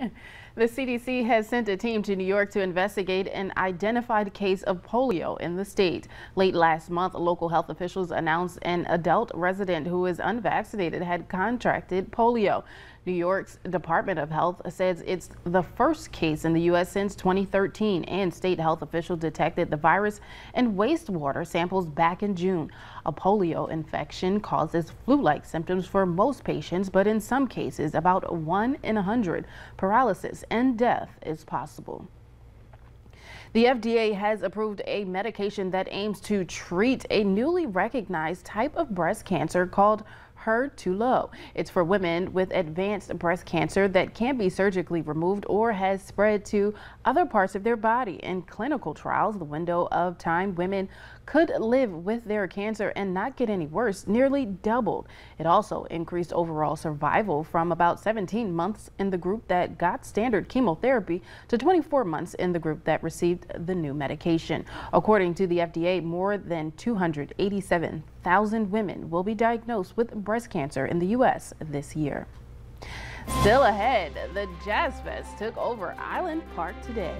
the CDC has sent a team to New York to investigate an identified case of polio in the state. Late last month, local health officials announced an adult resident who is unvaccinated had contracted polio. New York's Department of Health says it's the first case in the U.S. since 2013, and state health officials detected the virus in wastewater samples back in June. A polio infection causes flu-like symptoms for most patients, but in some cases, about 1 in 100, paralysis and death is possible. The FDA has approved a medication that aims to treat a newly recognized type of breast cancer called HER2-low. It's for women with advanced breast cancer that can be surgically removed or has spread to other parts of their body. In clinical trials, the window of time women could live with their cancer and not get any worse nearly doubled. It also increased overall survival from about 17 months in the group that got standard chemotherapy to 24 months in the group that received the new medication. According to the FDA, more than 287,000 women will be diagnosed with breast cancer in the U.S. this year. Still ahead, the Jazz Fest took over Island Park today.